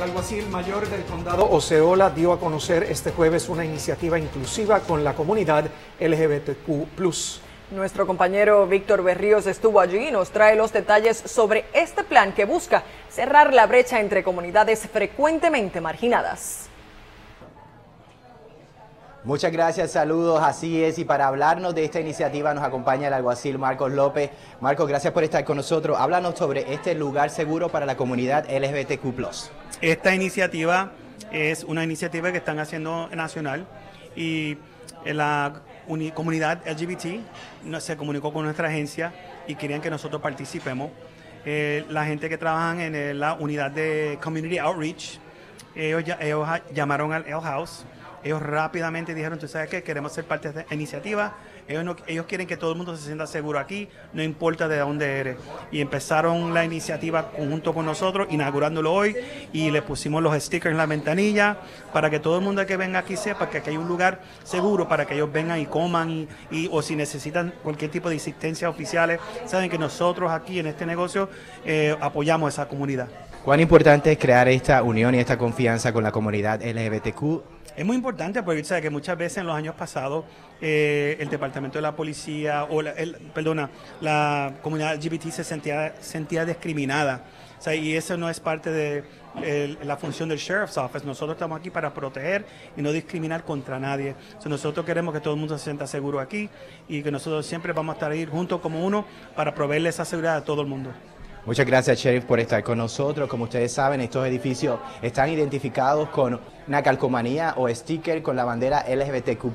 El alguacil mayor del condado Oceola dio a conocer este jueves una iniciativa inclusiva con la comunidad LGBTQ. Nuestro compañero Víctor Berríos estuvo allí y nos trae los detalles sobre este plan que busca cerrar la brecha entre comunidades frecuentemente marginadas. Muchas gracias, saludos, así es. Y para hablarnos de esta iniciativa nos acompaña el alguacil Marcos López. Marcos, gracias por estar con nosotros. Háblanos sobre este lugar seguro para la comunidad LGBTQ. Esta iniciativa es una iniciativa que están haciendo nacional y la comunidad LGBT se comunicó con nuestra agencia y querían que nosotros participemos. Eh, la gente que trabaja en la unidad de Community Outreach, ellos, ellos llamaron al L House ellos rápidamente dijeron, tú sabes qué, queremos ser parte de esta iniciativa. Ellos, quieren que todo el mundo se sienta seguro aquí, no importa de dónde eres. Y empezaron la iniciativa junto con nosotros, inaugurándolo hoy, y le pusimos los stickers en la ventanilla para que todo el mundo que venga aquí sepa que aquí hay un lugar seguro para que ellos vengan y coman, y, o si necesitan cualquier tipo de asistencia oficiales, saben que nosotros aquí en este negocio eh, apoyamos a esa comunidad. ¿Cuán importante es crear esta unión y esta confianza con la comunidad LGBTQ? Es muy importante porque muchas veces en los años pasados eh, el departamento de la policía o la, el, perdona la comunidad LGBT se sentía sentía discriminada y eso no es parte de la función del sheriff's office. Nosotros estamos aquí para proteger y no discriminar contra nadie. nosotros queremos que todo el mundo se sienta seguro aquí y que nosotros siempre vamos a estar ahí juntos como uno para proveerle esa seguridad a todo el mundo. Muchas gracias, Sheriff, por estar con nosotros. Como ustedes saben, estos edificios están identificados con una calcomanía o sticker con la bandera LGBTQ+.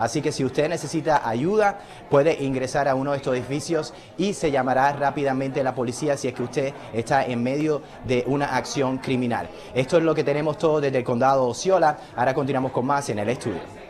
Así que si usted necesita ayuda, puede ingresar a uno de estos edificios y se llamará rápidamente la policía si es que usted está en medio de una acción criminal. Esto es lo que tenemos todo desde el condado Osceola. Ahora continuamos con más en el estudio.